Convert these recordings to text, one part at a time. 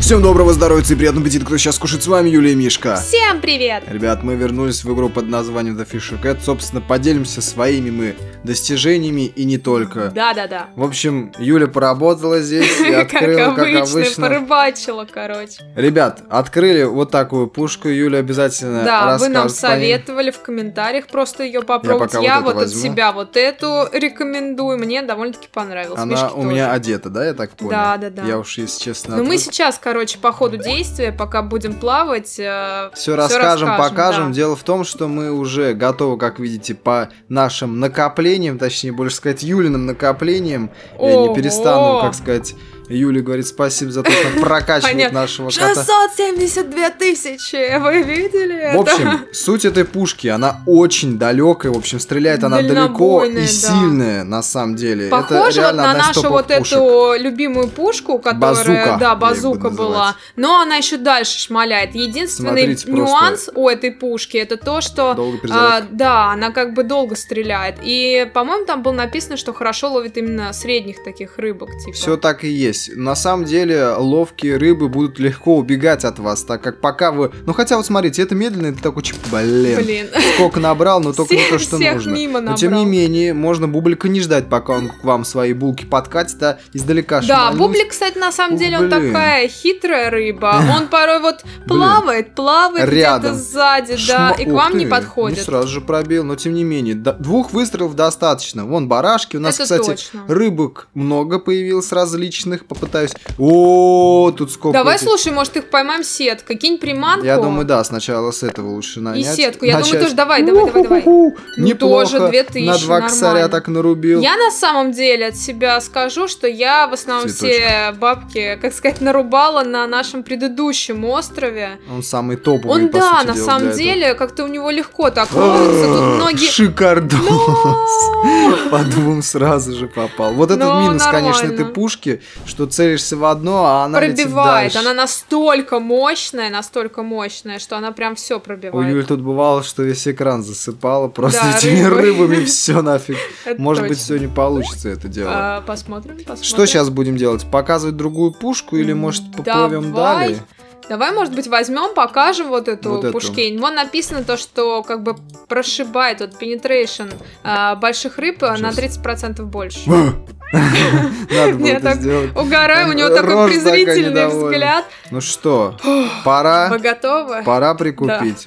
Всем доброго здоровья и приятного аппетита, кто сейчас кушает с вами Юлия Мишка. Всем привет! Ребят, мы вернулись в игру под названием The Fisher Cat. Собственно, поделимся своими мы достижениями и не только. Да-да-да. В общем, Юля поработала здесь и открыла, как обычно. порыбачила, короче. Ребят, открыли вот такую пушку. Юля обязательно Да, вы нам советовали в комментариях просто ее попробовать. Я, вот от себя вот эту рекомендую. Мне довольно-таки понравилось. Она Мишке у меня одета, да, я так понял? Да, да, да. Я уж, если честно, Ну мы сейчас, короче, по ходу действия, пока будем плавать, э, Все расскажем, покажем. да. Дело в том, что мы уже готовы, как видите, по нашим накоплениям, точнее, больше сказать, Юлиным накоплениям. Я не перестану, как сказать, Юля говорит спасибо за то, что прокачивает нашего кота. 672 тысячи! Вы видели В общем, суть этой пушки, она очень далекая, в общем, стреляет она далеко и сильная, на самом деле. Похоже вот на нашу вот эту любимую пушку, которая, да, базука была, но она еще дальше шмаляет. Единственный нюанс у этой пушки это то, что а, да, она как бы долго стреляет. И, по-моему, там было написано, что хорошо ловит именно средних таких рыбок, типа. Все так и есть. На самом деле, ловкие рыбы будут легко убегать от вас, так как пока вы... Ну, хотя вот смотрите, это медленно, это такой, чип, блин. Блин. Сколько набрал, но только не то, что нужно. Но тем не менее, можно бублика не ждать, пока он к вам свои булки подкатит, а издалека Да. Бублик, кстати, на самом деле, он такая хитрая рыба. Он порой вот плавает, плавает где-то сзади, да, и к вам не подходит. Сразу же пробил, но тем не менее. двух выстрелов достаточно. Вон барашки. У нас, кстати, рыбок много появилось различных. Попытаюсь. О, тут сколько. Давай, этих- слушай, может, их поймаем сеткой, кинь приманку. Я думаю, да, сначала с этого лучше И нанять. сетку. Я Начать. думаю, тоже давай, давай, давай, давай. У-ху-ху. Ну, тоже 2000, На два косаря так нарубил. Я на самом деле от себя скажу, что я в основном все бабки, как сказать, нарубала на нашем предыдущем острове. Он самый топовый, Он, да, на самом деле, как-то у него легко так ловится, тут ноги... Шикардос. По двум сразу же попал. Вот этот Ну, минус, конечно, этой пушки, что целишься в одно, а она Пробивает. Она настолько мощная, настолько мощная, что она прям все У пробивает. Юль тут бывало, что весь экран засыпала просто Да, этими рыбой. рыбами, все нафиг. Это Может быть, сегодня получится это дело. А, посмотрим, посмотрим. Что сейчас будем делать? Показывать другую пушку или, может, поплывем Давай. далее? Давай, может быть, возьмем, покажем вот эту Вот эту. пушкень. Вон написано то, что как бы прошибает вот penetration а, больших рыб а, на Сейчас. 30% больше. Надо было это сделать. Угораем, у него такой презрительный взгляд. Ну что, пора, Вы готовы? пора прикупить.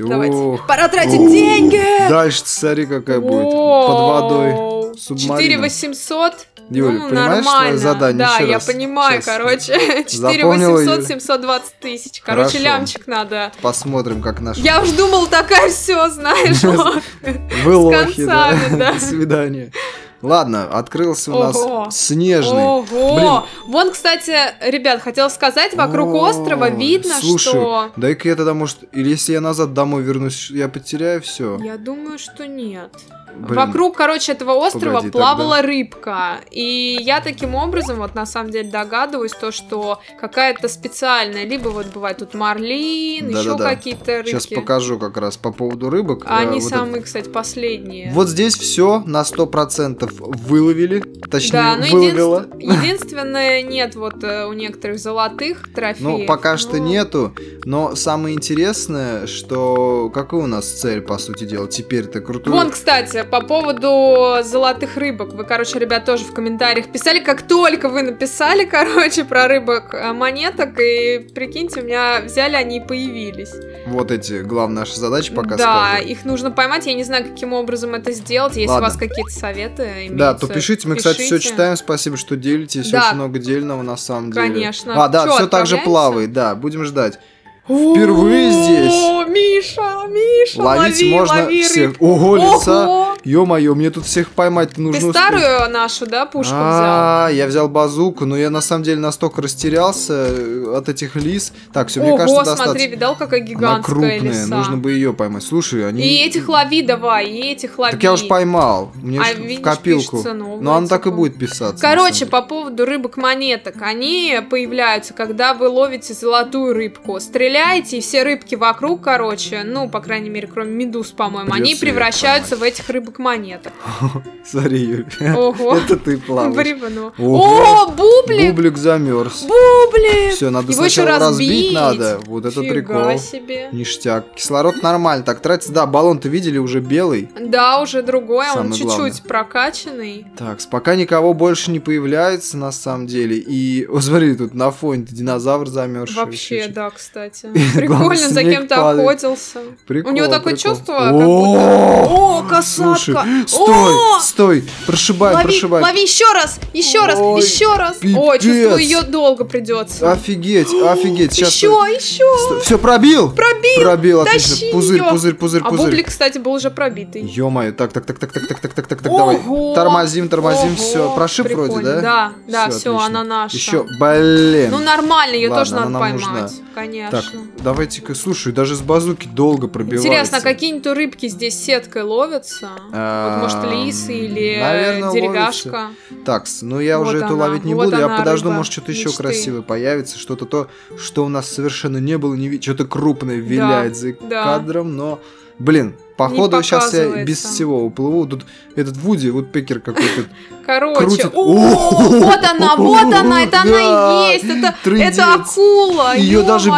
Пора тратить деньги! Дальше смотри, какая будет. Под водой. Субмарина. 4800. Юля, ну, понимаешь нормально. твое задание? Да, Еще я раз. понимаю, Щас. короче. 4 Запомнила, 800, Юля? 720 тысяч. Короче, Хорошо. лямчик надо. Посмотрим, как наш... Я уж думал, такая все, знаешь. Вы лохи, да. До свидания. Ладно, открылся у Ого. нас снежный. Ого! Блин. Вон, кстати, ребят, хотела сказать, вокруг О, острова видно, слушай, что... Дай-ка я тогда, может, или если я назад домой вернусь, я потеряю все. Я думаю, что нет. Вокруг, короче, этого острова Погоди, плавала рыбка. И я таким образом, вот на самом деле догадываюсь, то, что какая-то специальная, либо вот бывает тут марлин, еще Да-да-да. какие-то рыбки. Сейчас покажу как раз по поводу рыбок. А Э, Они вот самые, кстати, последние. это- Вот здесь все на 100% выловили, точнее, да, но выловила. единств- единственное, нет вот э, у некоторых золотых трофеев. Ну, пока что но- нету, но самое интересное, что какая у нас цель, по сути дела, теперь-то крутую... Вон, кстати, по поводу золотых рыбок. Вы, короче, ребят, тоже в комментариях писали. Как только вы написали, короче, про рыбок э, монеток, и прикиньте, у меня взяли, они и появились. Вот эти главные наши задачи пока да, скажу. их нужно поймать. Я не знаю, каким образом это сделать. Если Ладно. у вас какие-то советы имеются, Да, то пишите, мы, кстати, все пишите. читаем, спасибо, что делитесь, Да. очень много дельного на самом деле. Конечно. А, да, Чё, все так же плавает, да, будем ждать. Впервые здесь. Миша, Миша, Ловить лови, можно лови всех. рыб. Ого, лица. Ё-моё, мне тут всех поймать нужно. Ты успеть. старую нашу, да, пушку взял? А, я взял базуку, но я на самом деле настолько растерялся э, от этих лис. Так, все, мне кажется, смотри, достаточно. видал, какая Она гигантская крупная, лиса. нужно бы ее поймать. Слушай, они... И этих лови давай, и этих лови. Так я уж поймал. Мне А ж в видишь, копилку. Но она так и будет писаться. Короче, по поводу рыбок-монеток. Они появляются, когда вы ловите золотую рыбку. Стреляете, и все рыбки вокруг, короче, ну, по крайней мере, кроме медуз, по-моему, они превращаются в этих рыбок рыбок монеток. Смотри, Юль. Ого. Это ты плаваешь. Бревно. О, бублик! Бублик замерз. Бублик! Все, надо Его еще сначала разбить надо. Вот это прикол. себе. Ништяк. Кислород нормально так тратится. Да, баллон-то видели уже белый. Да, уже другой, он Самое чуть-чуть прокачанный. Так, пока никого больше не появляется на самом деле. И, о, смотри, тут на фоне динозавр замерзший. Вообще, да, кстати. Прикольно, за кем-то падает. Охотился. Прикол, У него такое прикол. чувство, как О, О, касатка! Слушай, стой, О! стой, прошибаем, Лови, прошибаем. лови еще раз, еще раз, Ой, еще раз. Ой, пипец. чувствую, ее долго придется. Офигеть, офигеть. Сейчас Еще, еще. Все, пробил? Пробил. Пробил, отлично. Тащи Пузырь, её. пузырь, пузырь, А пузырь. бублик, кстати, был уже пробитый. Ё-моё, так, так, так, так, так, так, так, так, так, так, давай. Тормозим, тормозим, Ого, все. Прошиб вроде, прикольно. да? Да, да, Всё, все, отлично. она наша. Еще, блин. Ну нормально, ее Ладно, тоже надо поймать, нужна. конечно. Так, давайте-ка, слушай, даже с базуки долго пробивается. Интересно, а какие-нибудь рыбки здесь сеткой ловятся? Вот, может, Эм, лисы или наверное, деревяшка? Такс, ну я Вот уже эту ловить не вот буду, я подожду, рыба может что-то еще мечты. красивое появится, что-то то, что у нас совершенно не было, не что-то крупное виляет за да. кадром, но, блин, походу сейчас я без всего уплыву, тут этот Вуди, вот Пекер какой-то, Короче, вот она, вот она, это она и есть, это, акула, Её даже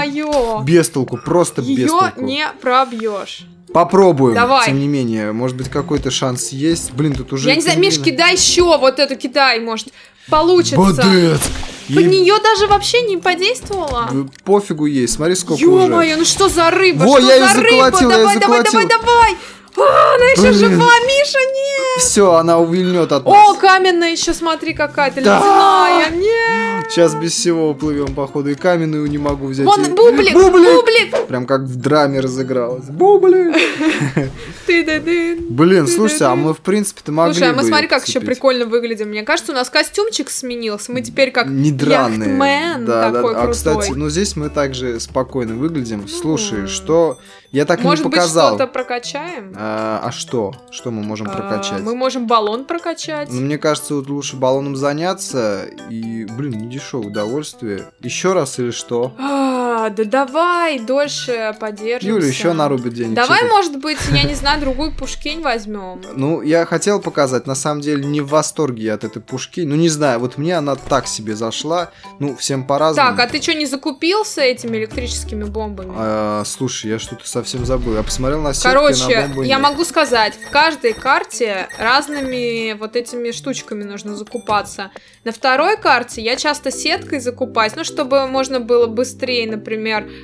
без толку, просто без Ее толку. не пробьешь. Попробуем, Давай. тем не менее, может быть какой-то шанс есть, блин, тут уже... Я не знаю, Миш, кидай еще вот эту кидай, может, получится. Бодец! Ей- нее даже вообще не подействовала. э, Пофигу ей, смотри сколько уже. Ё-моё, ну что за рыба? Во, что я за рыба? заколотил, я её давай, давай, давай, заколотил. давай. А, она еще Блин. жива, Миша, нет. Все, она увильнет от О, нас. каменная еще, смотри, какая-то Да. ледяная. Нет. Сейчас без всего уплывем, походу, и каменную не могу взять. Вон и- бублик, Бублик! бублик. Прям как в драме разыгралась. Бублик! ты ты Блин, слушайте, а мы в принципе-то могли Слушай, а мы смотри, как еще прикольно выглядим. Мне кажется, у нас костюмчик сменился. Мы теперь как Не яхтмен такой. А, кстати, ну здесь мы также спокойно выглядим. Слушай, что... Я так и Может не быть, показал. что-то прокачаем? А, а что? Что мы можем А, прокачать? Мы можем баллон прокачать. Ну, мне кажется, вот лучше баллоном заняться. И, блин, не дешевое удовольствие. Еще раз или что? А, да давай дольше подержимся. Юля еще нарубит денег. Давай, ты? может быть, я не знаю, другую пушкинь возьмем. Ну, я хотел показать, на самом деле, не в восторге я от этой пушки. Ну, не знаю, вот мне она так себе зашла. Ну, всем по-разному. Так, а ты что, не закупился этими электрическими бомбами? А, слушай, я что-то совсем забыл. Я посмотрел на сетку, и на Короче, бомбу я нет. могу сказать, в каждой карте разными вот этими штучками нужно закупаться. На второй карте я часто сеткой закупаюсь, ну, чтобы можно было быстрее, например,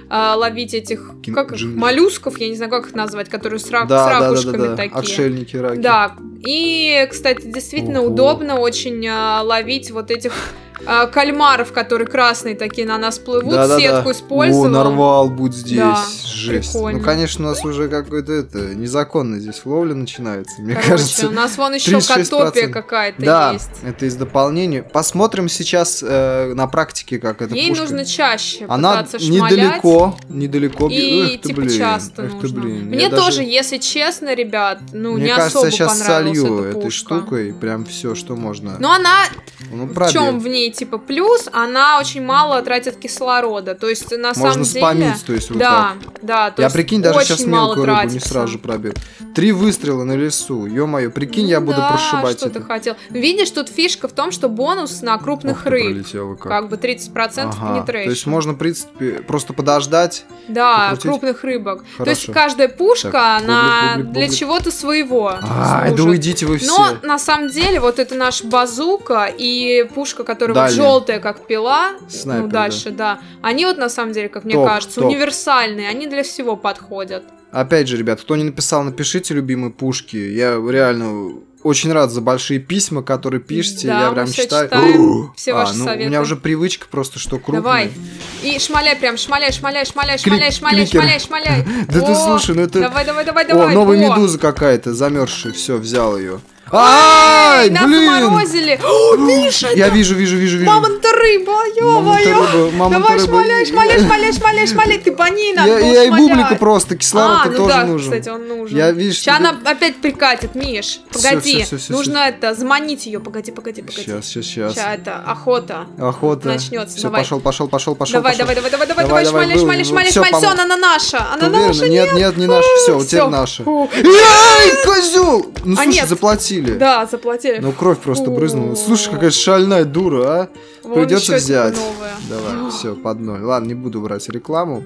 а, ловить этих, Кин- как их, моллюсков, я не знаю, как их назвать, которые с, ра- да, с да, да, ракушками да, да, такие. Отшельники раки. Да, и, кстати, действительно Ого. удобно очень а, ловить вот этих а, кальмаров, которые красные такие на нас плывут, Да, да, да. сетку использовал. О, нарвал будь здесь. Да, Жесть. прикольно. Ну, конечно, у нас уже какой-то это незаконно здесь ловля начинается. Мне Короче, кажется. у нас вон еще 36%. котопия какая-то да, есть. это из дополнения. Посмотрим сейчас э, на практике, как это Ей пушка. нужно чаще Она недалеко, недалеко. И Эх ты, типа блин, часто эх ты, нужно. блин. Мне Я даже- тоже, если честно, ребят, ну Мне не кажется, особо я сейчас солью этой штукой прям все, что можно. Но она ну, в чем в ней типа плюс? Она очень мало тратит кислорода. То есть на самом Можно деле. спамить, то есть вот да, да. То Я прикинь, даже сейчас мелкую рыбу не сразу же пробил. Три выстрела на лесу. Ё-моё, прикинь, я Ну буду да, прошибать что это. ты хотел. Видишь, тут фишка в том, что бонус на крупных Ох рыб. как. Как бы 30% Ага, penetration. То есть можно, в принципе, просто подождать. Да, покрутить? крупных рыбок. То Хорошо. есть каждая пушка, Так, она бублик, бублик, для чего-то своего. Ай, да уйдите вы все. Но на самом деле вот это наш базука и пушка, которая вот желтая, как пила, Снайпер, ну дальше, да. Они вот на самом деле, как мне Топ, кажется, топ. универсальные, они для всего подходят. Опять же, ребят, кто не написал, напишите любимые пушки. Я реально очень рад за большие письма, которые пишете. Да, я прям всё читаю. читаем, все А, ваши ну, советы. У меня уже привычка просто, что крупные. Давай. И шмаляй прям, шмаляй, шмаляй, шмаляй, шмаляй, шмаляй, шмаляй, шмаляй. Да ты слушай, ну это... Давай, давай, давай, О, давай. новая О. медуза какая-то, замерзшая. Все, взял ее. Ай, нас блин! заморозили. О, Миша, Я вижу, вижу, вижу, вижу. мамонта рыба, ё-моё. мамонта Давай рыба. шмаляй, шмаляй, шмаляй, шмаляй, шмаляй, ты по ней надо Я, было я и шмалять. бублику просто, кислород а, ну тоже да, нужен. кстати, он нужен. Я, видишь, Сейчас что она опять прикатит, Миш. Всё, Погоди, всё, всё, всё, нужно это, заманить ее. Погоди, погоди, погоди. Сейчас, сейчас, сейчас. Сейчас это, охота. Охота. начнется, Все, давай. пошел, пошел, пошел, пошел. давай, пошел. давай, давай, давай, давай, Давай, давай, давай, шмаляй, был, шмаляй, был. шмаляй, Всё, шмаляй. Все, она на наша, Ты она уверена? наша, Нет, нет, не наша. Все, теперь Всё. наша. Фу. Эй, козел! Ну А слушай, нет. Заплатили. Да, заплатили. Ну кровь просто брызнула. Слушай, какая шальная дура, а? Вон Придется взять. Давай, все, под ноль. Ладно, не буду брать рекламу.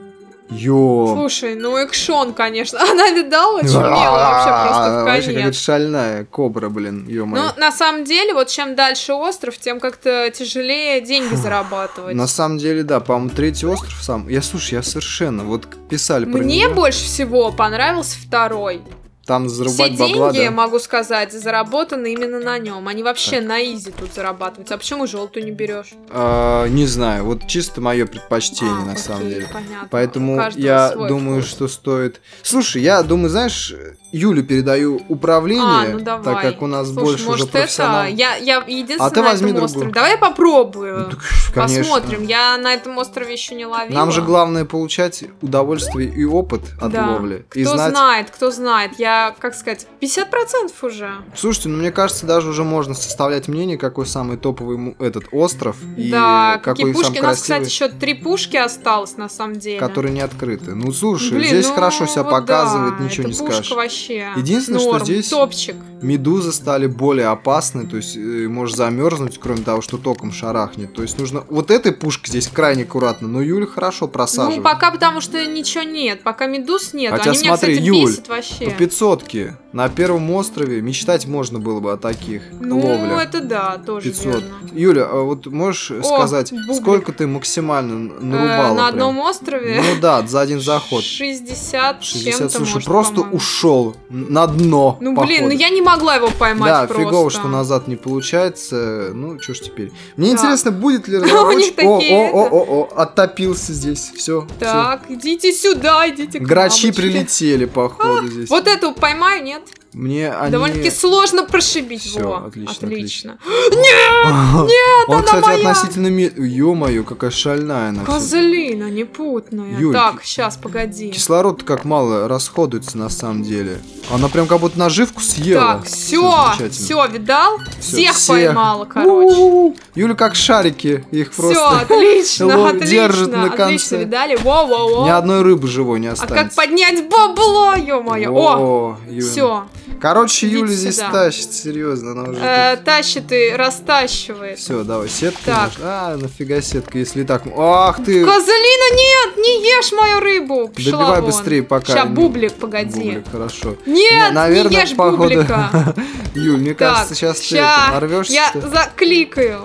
Ё. Слушай, ну экшон, конечно. Она видала, чумела вообще просто в Вообще какая-то конец. шальная кобра, блин, ё Ну, на самом деле, вот чем дальше остров, тем как-то тяжелее деньги зарабатывать. На самом деле, да, по-моему, третий остров сам. Я, слушай, я совершенно, вот писали про Мне него. больше всего понравился второй. Там Все зарубать бабла, деньги, да. могу сказать, заработаны именно на нем. Они вообще на изи тут зарабатываются. А почему желтую не берешь? А, не знаю, вот чисто мое предпочтение, А, на окей, самом деле. Понятно. Поэтому я думаю, вкус. что стоит. Слушай, я думаю, знаешь, Юлю передаю управление, А, ну давай. так как у нас Слушай, больше может уже профессионал. это... Я, я единственная А ты на возьми этом другую. острове. Давай я попробую. Ну, так, конечно. Посмотрим. Я на этом острове еще не ловила. Нам же главное получать удовольствие и опыт от Да. ловли. Кто и знать. знает, кто знает. Я, как сказать, 50% уже. Слушайте, ну мне кажется, даже уже можно составлять мнение, какой самый топовый этот остров и да, какой какие пушки. самый У нас, красивый, кстати, еще три пушки осталось, на самом деле. которые не открыты. Ну слушай, Блин, здесь ну, хорошо себя вот показывает, да, ничего эта не скажешь. вообще Единственное, что норм, здесь- топчик. Медузы стали более опасны, то есть э, можешь замерзнуть, кроме того, что током шарахнет. То есть нужно вот этой пушкой здесь крайне аккуратно, но Юля хорошо просаживает. Ну, пока потому что ничего нет. Пока медуз нет. Хотя Они меня, смотри, кстати, Юль, вообще. По пятьсотке на первом острове мечтать можно было бы о таких Ну, ловлях. это да, тоже 500. верно. Юля, а вот можешь сказать, бублик. сколько ты максимально Э, нарубала? на прям? одном острове Ну да, за один заход. 60, 60, чем-то, слушай, может, просто ушел на дно. Ну, блин, походу. ну я не могла его поймать Да, просто. фигово, что назад не получается. Ну, что ж теперь. Мне Да. интересно, будет ли разработчик... О, о, о, о, о, оттопился здесь. Все. Так, идите сюда, идите к Грачи прилетели, походу, здесь. Вот эту поймаю, нет? Мне они... Довольно-таки сложно прошибить Всё, его. отлично, Отлично. Нет, Он, она кстати, моя. относительно... мед- Ё-моё, какая шальная она. всё. Козлина, непутная. Юль, так, сейчас, погоди. Кислород как мало расходуется на самом деле. Она прям как будто наживку съела. Так, все, все, видал? Всё, Всех всех. поймала, короче. У-у-у. Юля как шарики, их Все, просто отлично, отлично. держит на отлично, конце. видали? Воу-воу-воу. ни одной рыбы живой не А останется. как поднять бабло, ё-моё? О, все. Короче, Идите Юля здесь сюда. тащит, серьезно, она уже... Э, тащит и растащивает. Все, давай, сетку. Так. А, нафига сетка, если так... Ах ты! Козлина, нет, не ешь мою рыбу. Пошла Добивай вон. быстрее, пока не- бублик, погоди. Бублик, хорошо. Нет, наверное, не ешь походу- бублика. Юль, мне Так, кажется, сейчас ты это, нарвешься. Я закликаю.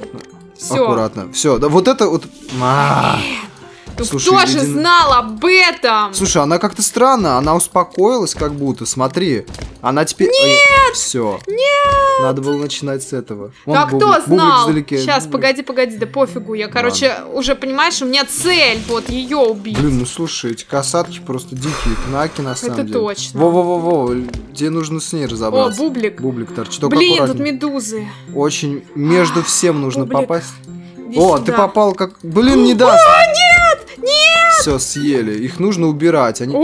Все. Аккуратно. Все, да вот это вот... А. Ну Слушай, кто же един- знал об этом? Слушай, она как-то странно, она успокоилась как будто, смотри. Она теперь... Нет! Все. Нет! Надо было начинать с этого. Вон а бублик, кто бублик знал? вдалеке. Сейчас, Бублик. погоди, погоди, да пофигу. Я, короче, уже понимаешь, у меня цель, вот ее убить. Блин, ну слушай, эти касатки просто дикие, кнаки на самом Это деле. точно. Во-во-во-во, тебе нужно с ней О, разобраться. бублик. Бублик торчит. Только Блин, тут аккуратней. медузы. Очень между всем нужно Бублик. попасть. Иди О, сюда. ты попал как... Блин, не даст. нет, нет. Все, съели. Их нужно убирать. Они!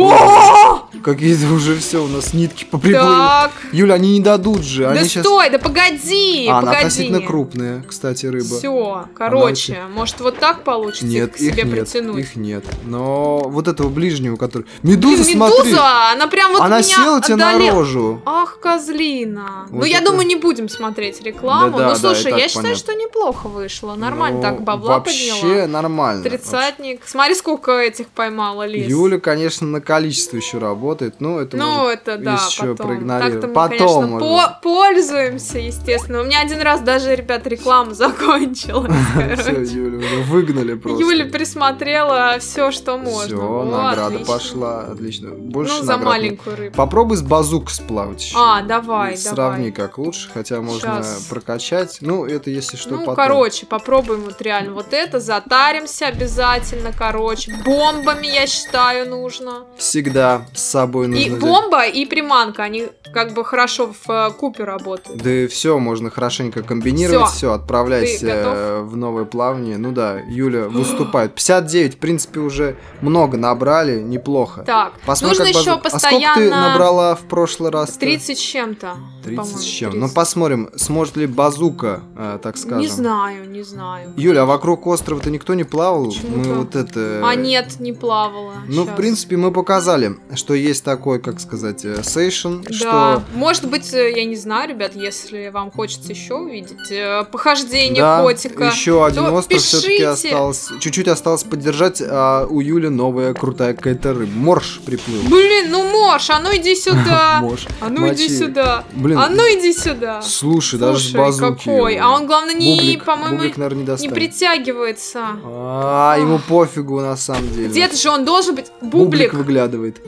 Какие-то уже все у нас нитки поприплыли. Так. Юля, они не дадут же. Да Они сейчас... стой, да погоди, А, она погоди. относительно крупная, кстати, рыба. Все, короче, может вот так получится Нет, их к их себе нет, притянуть? их нет. Но вот этого ближнего, который... Блин, Медуза, смотри! медуза, она прям вот Она меня села тебе на рожу. Ах, козлина. Вот ну, я это- думаю, не будем смотреть рекламу. Ну, да, слушай, и так я считаю, понятно. что неплохо вышло. Нормально Ну, так бабла Вообще подняла. нормально. Тридцатник. Смотри, сколько этих поймала лис. Юля, конечно, на количество еще работает. Ну, это Ну, это да, еще потом. проигнорируем. Так-то мы, Потом, конечно, по- пользуемся, естественно. У меня один раз даже, ребят, реклама закончилась. Все. Юля, выгнали просто. Юля присмотрела все, что можно. Все, награда пошла. Отлично. Больше Ну, за маленькую рыбу. Попробуй с базук сплавать еще. А, давай, Сравни, давай. как лучше, хотя можно прокачать. Ну, это если что, ну, короче, попробуем вот реально вот это, затаримся обязательно, короче. Бомбами, я считаю, нужно. Всегда с собой нужно И взять. бомба, и приманка, они как бы хорошо в э, купе работает. Да и все, можно хорошенько комбинировать, все, отправляйся э, в новое плавание. Ну да, Юля выступает. 59, в принципе, уже много набрали, неплохо. Так, Посмотрим, нужно еще базу- А сколько ты постоянно набрала в прошлый раз? 30 с чем-то. 30 по-моему, с чем? 30. Ну посмотрим, сможет ли базука, э, так скажем. Не знаю, не знаю. Юля, а вокруг острова-то никто не плавал? Почему-то. Мы вот это... А нет, не плавала. Ну, в Щас. принципе, мы показали, что есть такой, как сказать, э, сейшн, Да, что... может быть, э, я не знаю, ребят, если вам хочется еще увидеть э, похождение Да, котика. еще один то остров все-таки осталось. Чуть-чуть осталось поддержать, а у Юли новая крутая какая-то рыба. Морж приплыл. Блин, ну Мош, а ну иди сюда. Морж. А ну иди сюда. Блин, А ну иди сюда. слушай, даже базуки. какой. А он, главное, не, по-моему, не притягивается. А, ему пофигу на самом деле. Где-то же он должен быть. Бублик Бублик. выглядывает.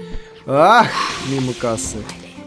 Ах, мимо кассы.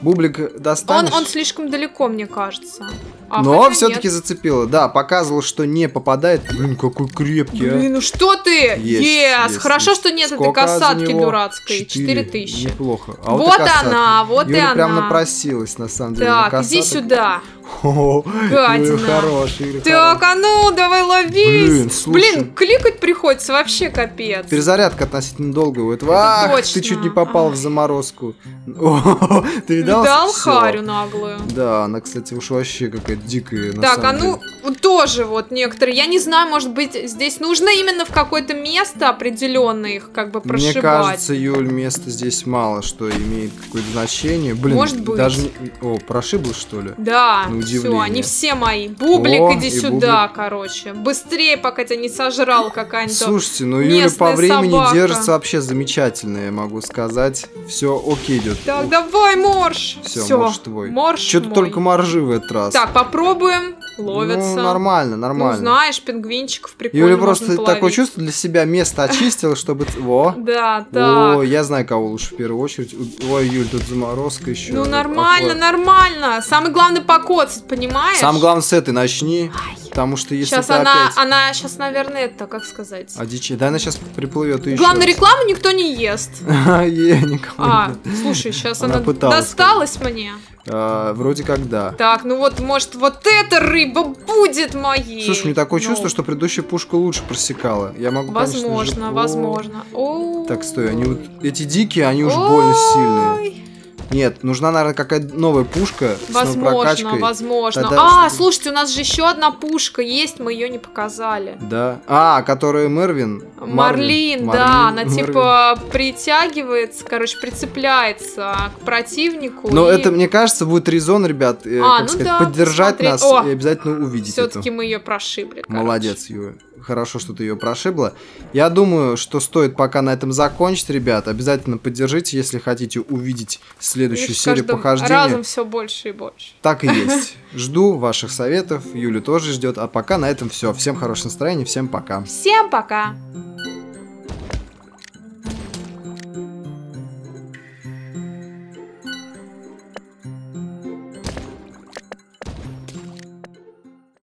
Бублик Он, достанешь? он слишком далеко, мне кажется. А, Но все-таки зацепило. Да, показывал, что не попадает. Блин, какой крепкий, а. Блин, ну что ты? Есть, Хорошо, что нет этой касатки дурацкой. Четыре. 4000. Неплохо. А Вот и касатка. она, вот и Юля прям она. напросилась, на самом деле. на Так, иди касаток. сюда. О, Гадина. Юля хороший, Юля Так, хороший. а ну, давай ловись. Блин, слушай. Блин, кликать приходится вообще капец. Перезарядка относительно долгая у этого. Ах, точно. ты чуть не попал в Ах. заморозку. О, ты видал? Всё. харю наглую. Да, она, кстати, уж вообще дикая. на Так, а ну, деле. тоже вот некоторые, я не знаю, может быть, здесь нужно именно в какое-то место определенное их как бы Мне прошибать. кажется, Юль, места здесь мало, что имеет какое-то значение. Блин, Может быть. даже О, прошибло, что ли? Да, На все, они все мои. Бублик, О, иди сюда, короче. Быстрее, пока тебя не сожрал какая-нибудь. Слушайте, ну Юля по времени собака. держится вообще замечательно, я могу сказать. Все окей идет. Так, давай, морж. Все, Всё, морж твой. Морж Что-то только моржи в этот раз. Так, попробуем. Ловятся. Ну, нормально, Ну, нормально. знаешь, пингвинчиков прикольно Юля просто такое половить. чувство для себя место очистила, чтобы... Во. Да, так. О, я знаю, кого лучше в первую очередь. Ой, Юль, тут заморозка еще. Ну нормально, нормально. Самое главное покоцать, понимаешь? Самое главное с этой начни, потому что если Сейчас она, опять... она, сейчас, наверное, это, как сказать. А дичи, да она сейчас приплывет и еще Главное, раз. рекламу никто не ест. Е, никому А, слушай, сейчас Она досталась мне. А, Вроде как да. Так, ну вот, может, вот эта рыба будет моей. Слушай, мне такое Ну, чувство, что предыдущая пушка лучше просекала. Я могу, конечно же- Возможно, О, возможно. О, Так, стой, они вот... Эти дикие, они уж больно сильные. Нет, нужна, наверное, какая-то новая пушка с новой Возможно, прокачкой. возможно. Тогда а, слушайте, у нас же еще одна пушка есть, мы ее не показали. Да. А, которая Мервин. Марлин, Марлин, да, она Мервин. типа притягивается, короче, прицепляется к противнику. Но и это, мне кажется, будет резон, ребят, э, А, как ну сказать, да, поддержать посмотреть. нас О, и обязательно увидеть все-таки мы ее прошибли. короче. Молодец, Юля. Хорошо, что ты ее прошибла. Я думаю, что стоит пока на этом закончить, ребят. Обязательно поддержите, если хотите увидеть следующую Видишь, серию похождения. Разом все больше и больше. Так и есть. Жду ваших советов. Юля тоже ждет. А пока на этом все. Всем хорошего настроения, всем пока. Всем пока!